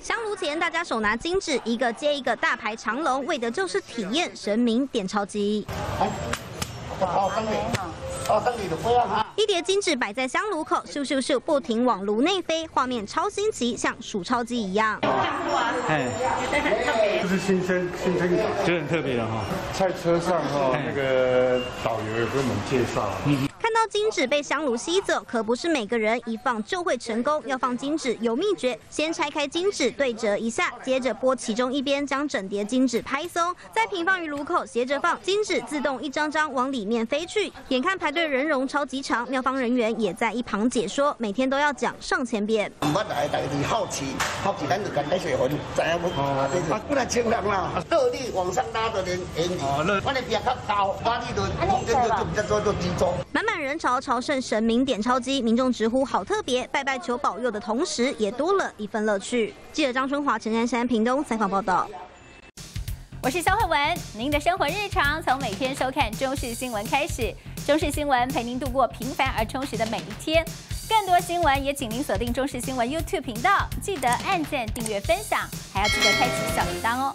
香炉前，大家手拿金纸，一个接一个大排长龙，为的就是体验神明点钞机。一叠金纸摆在香炉口，咻咻咻，不停往炉内飞，画面超新奇，像数钞机一样。哎，这是新生新生感，就很特别的哈。在车上哈，那个导游也跟我们介绍。看到金纸被香炉吸走，可不是每个人一放就会成功。要放金纸有秘诀，先拆开金纸对折一下，接着拨其中一边，将整叠金纸拍松，再平放于炉口斜着放，金纸自动一张张往里面飞去。眼看排队人龙超级长，妙方人员也在一旁解说，每天都要讲上千遍。唔捌来，大家是好奇，好奇咱就知影不？啊，不来清凉啦，热力往上拉的连连，我哋比较高，就空间就就比较多就集中。满满人潮朝圣神明点钞机，民众直呼好特别，拜拜求保佑的同时，也多了一份乐趣。记者张春华、陈珊珊，屏东采访报道。我是肖慧文，您的生活日常从每天收看中视新闻开始，中视新闻陪您度过平凡而充实的每一天。更多新闻也请您锁定中视新闻 YouTube 频道，记得按赞、订阅、分享，还要记得开启小铃铛哦。